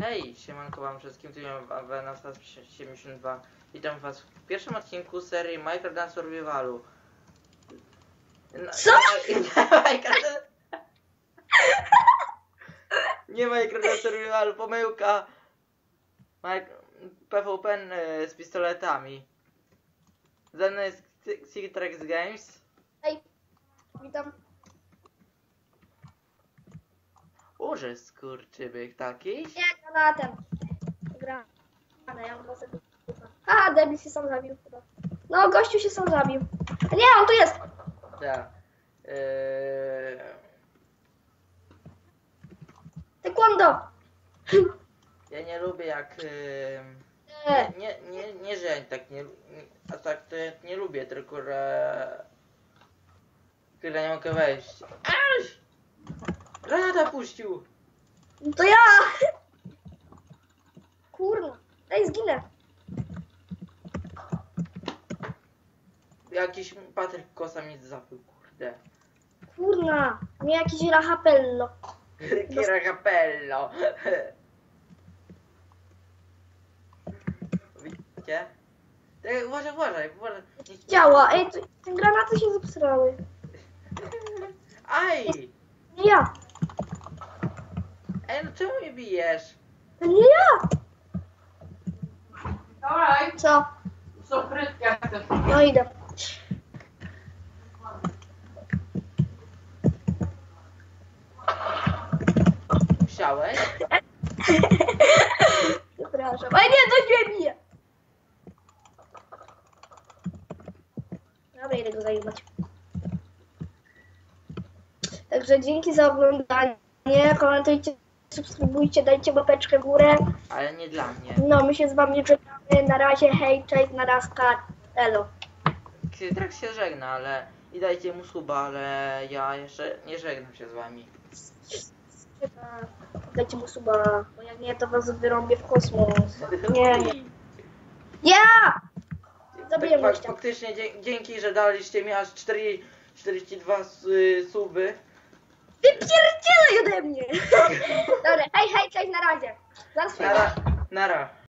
Hej, siemanko wam wszystkim, tu ja Avenastas 72 Witam was w pierwszym odcinku serii Minecraft na Survivalu. No, Co? Nie, Minecraft... Nie Minecraft na Survivalu, pomyłka. PvP e, z pistoletami. Ze mną jest Citrix Games. Ej, witam. Uże skurczybyk taki. Nie, granatem. Gra. Ale ja mam serduszka. Aha, debil się sam zabił chyba. No, gościu się sam zabił. A nie, on tu jest. Tak. Eee... Taekwondo. Ja nie lubię jak. em, Nie. Nie, nie, nie, nie że ja tak nie. A tak to ja nie lubię, tylko że. Tyle nie mogę wejść. Aż! Granata puścił! To ja. Kurno. Ej, zginę. Jakiś Patryk Kosa mi zabił, kurde. Kurna. Nie jakiś rachapello. Kira Capello. Widzicie? Ej, uważaj, uważaj, uważaj. Nie- Działa. Ej, te granaty się zepsrały. Aj! Nie ja. Ej, no czemu mnie bijesz? To nie ja. Dawaj, Co? co frytkę? No idę. Musiałeś? Przepraszam. Ej, nie, coś mnie bije. Dobra, idę go zajmować. Także dzięki za oglądanie. Komentujcie, subskrybujcie, dajcie łapeczkę w górę. Ale nie dla mnie. No, my się z wami żegnamy. Na razie, hej, cześć, narazka, elo. Trak się żegna, ale i dajcie mu suba, ale ja jeszcze nie żegnam się z wami. Dajcie mu suba, bo jak nie, to was wyrąbię w kosmos. Nie, nie. Ja! Zabiję Tak, gościa. faktycznie dzie- dzięki, że daliście mi aż 4, 42 s- y, suby. Wypierdzielaj ode mnie! Dobra, hej, hej, cześć, na razie. Zaraz. Nara, nara.